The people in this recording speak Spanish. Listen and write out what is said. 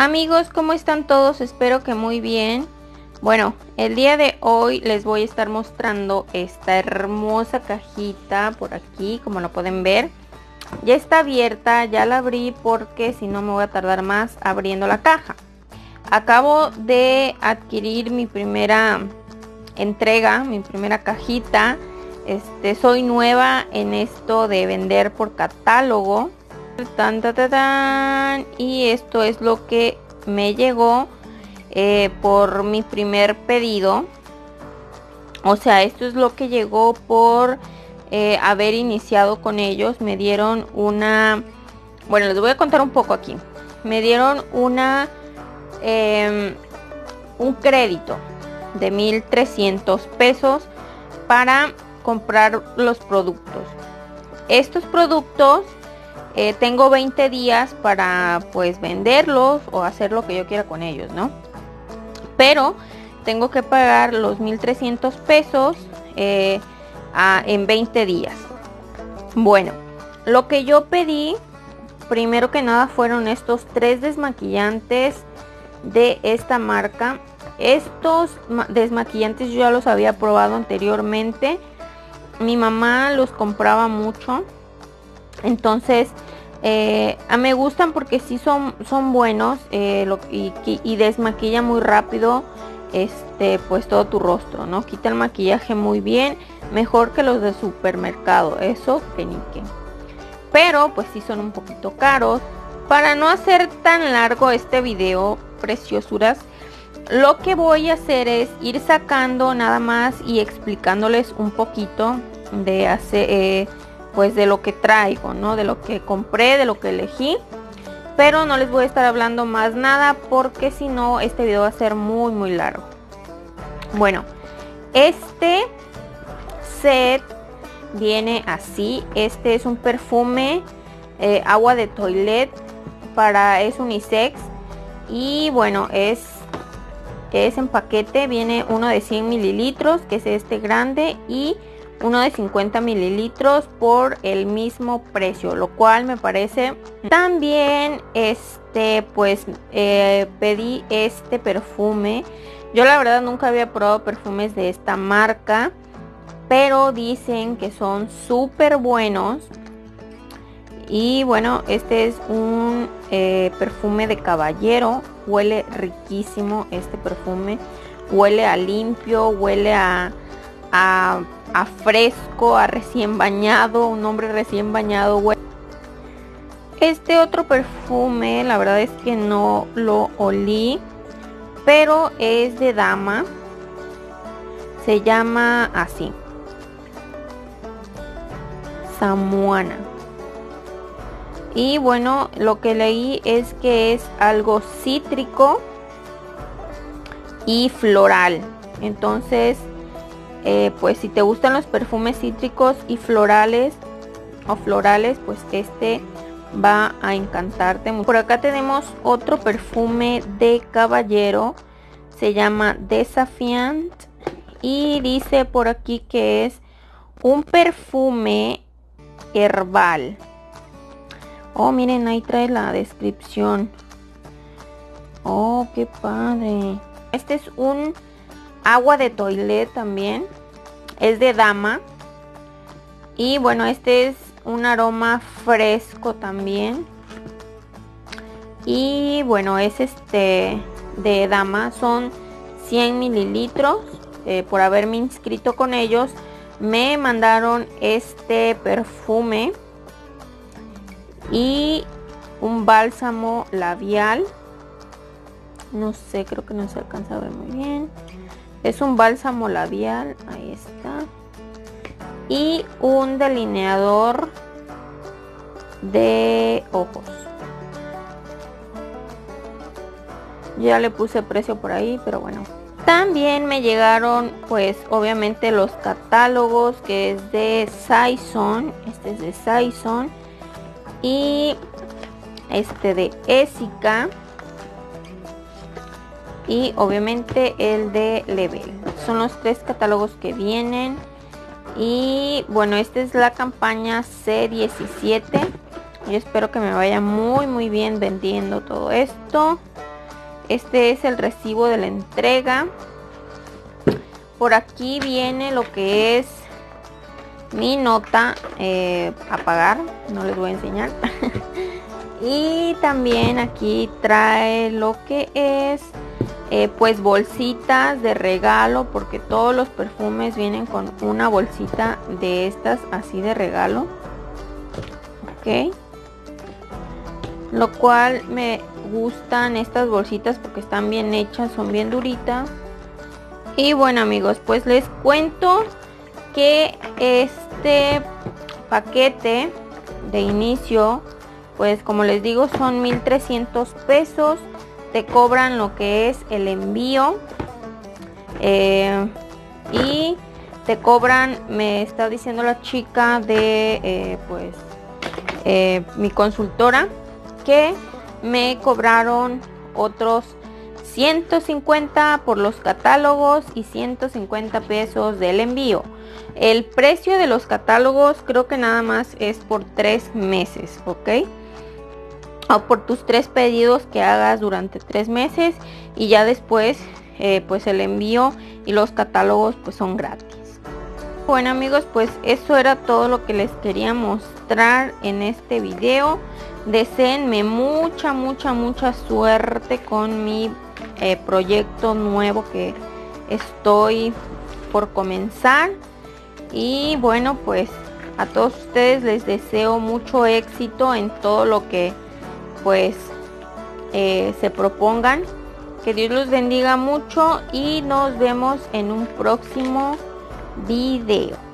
Amigos, ¿cómo están todos? Espero que muy bien. Bueno, el día de hoy les voy a estar mostrando esta hermosa cajita por aquí, como lo pueden ver. Ya está abierta, ya la abrí porque si no me voy a tardar más abriendo la caja. Acabo de adquirir mi primera entrega, mi primera cajita. Este, soy nueva en esto de vender por catálogo. Y esto es lo que me llegó eh, por mi primer pedido. O sea, esto es lo que llegó por eh, haber iniciado con ellos. Me dieron una... Bueno, les voy a contar un poco aquí. Me dieron una... Em, un crédito de 1300 pesos para comprar los productos. Estos productos eh, tengo 20 días para pues venderlos o hacer lo que yo quiera con ellos, ¿no? Pero tengo que pagar los 1300 pesos eh, en 20 días. Bueno, lo que yo pedí, primero que nada fueron estos tres desmaquillantes de esta marca. Estos desmaquillantes yo ya los había probado anteriormente. Mi mamá los compraba mucho entonces, eh, me gustan porque sí son, son buenos eh, y, desmaquilla muy rápido este pues todo tu rostro, ¿no? Quita el maquillaje muy bien, mejor que los de supermercado, eso que. Pero pues sí son un poquito caros. Para no hacer tan largo este video, preciosuras, lo que voy a hacer es ir sacando nada más y explicándoles un poquito de hacer... Eh, pues de lo que traigo, ¿no? De lo que compré, de lo que elegí. Pero no les voy a estar hablando más nada porque si no este video va a ser muy muy largo. Bueno, este set viene así. Este es un perfume eh, agua de toilet para es unisex y bueno es es en paquete viene uno de 100 mililitros que es este grande y uno de 50 mililitros por el mismo precio lo cual me parece también este pues eh, pedí este perfume. Yo la verdad nunca había probado perfumes de esta marca pero dicen que son súper buenos. Y bueno este es un eh, perfume de caballero. Huele riquísimo este perfume. Huele a limpio huele a a, fresco, a recién bañado, un hombre recién bañado. Este otro perfume, la verdad es que no lo olí, pero es de dama. Se llama así. Samuana. Y bueno, lo que leí es que es algo cítrico y floral. Entonces eh, pues si te gustan los perfumes cítricos y florales o florales, pues este va a encantarte. Por acá tenemos otro perfume de caballero. Se llama Desafiant. Y dice por aquí que es un perfume herbal. Oh, miren, ahí trae la descripción. Oh, qué padre. Este es un agua de toilet también. Es de dama. Y bueno, este es un aroma fresco también. Y bueno, es este de dama. Son 100 mililitros. Eh, por haberme inscrito con ellos. Me mandaron este perfume. Y un bálsamo labial. No sé, creo que no se alcanza a ver muy bien. Es un bálsamo labial, ahí está. Y un delineador de ojos. Ya le puse precio por ahí, pero bueno. También me llegaron pues obviamente los catálogos que es de Saison. Este es de Saison. Y este de Esica y obviamente el de Level. Son los tres catálogos que vienen. Y bueno, esta es la campaña C17. Yo espero que me vaya muy muy bien vendiendo todo esto. este es el recibo de la entrega. Por aquí viene lo que es mi nota eh, a pagar. No les voy a enseñar. y también aquí trae lo que es eh, pues bolsitas de regalo porque todos los perfumes vienen con una bolsita de estas así de regalo. Ok. Lo cual me gustan estas bolsitas porque están bien hechas son bien duritas. Y bueno amigos pues les cuento que este paquete de inicio pues como les digo son 1300 pesos te cobran lo que es el envío eh, y te cobran me está diciendo la chica de eh, pues eh, mi consultora que me cobraron otros 150 por los catálogos y 150 pesos del envío. El precio de los catálogos creo que nada más es por tres meses ok o por tus tres pedidos que hagas durante tres meses y ya después eh, pues el envío y los catálogos pues son gratis. Bueno amigos pues eso era todo lo que les quería mostrar en este video. Deseenme mucha mucha mucha suerte con mi eh, proyecto nuevo que estoy por comenzar. Y bueno pues a todos ustedes les deseo mucho éxito en todo lo que pues eh, se propongan. Que Dios los bendiga mucho y nos vemos en un próximo video.